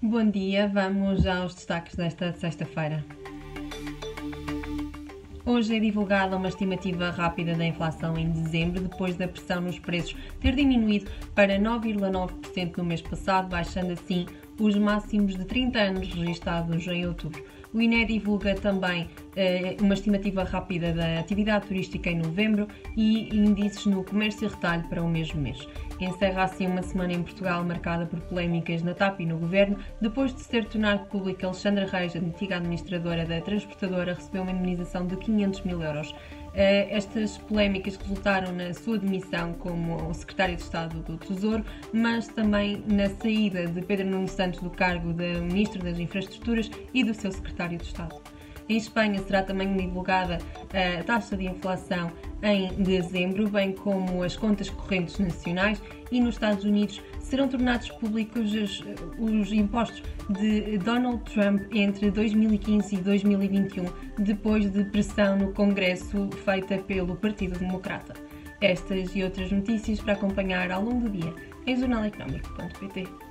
Bom dia, vamos aos destaques desta sexta-feira. Hoje é divulgada uma estimativa rápida da inflação em dezembro, depois da pressão nos preços ter diminuído para 9,9% no mês passado, baixando assim os máximos de 30 anos registados em outubro. O INE divulga também eh, uma estimativa rápida da atividade turística em novembro e índices no comércio e retalho para o mesmo mês. Encerra assim uma semana em Portugal marcada por polémicas na TAP e no governo, depois de se ter tornado público Alexandra Reis, antiga administradora da transportadora, recebeu uma indemnização de 500 mil euros. Eh, estas polémicas resultaram na sua demissão como secretário de Estado do Tesouro, mas também na saída de Pedro Nuno Santos do cargo de Ministro das Infraestruturas e do seu secretário de Estado. Em Espanha será também divulgada a taxa de inflação em dezembro, bem como as contas correntes nacionais, e nos Estados Unidos serão tornados públicos os, os impostos de Donald Trump entre 2015 e 2021, depois de pressão no Congresso feita pelo Partido Democrata. Estas e outras notícias para acompanhar ao longo do dia em jornaleconómico.pt.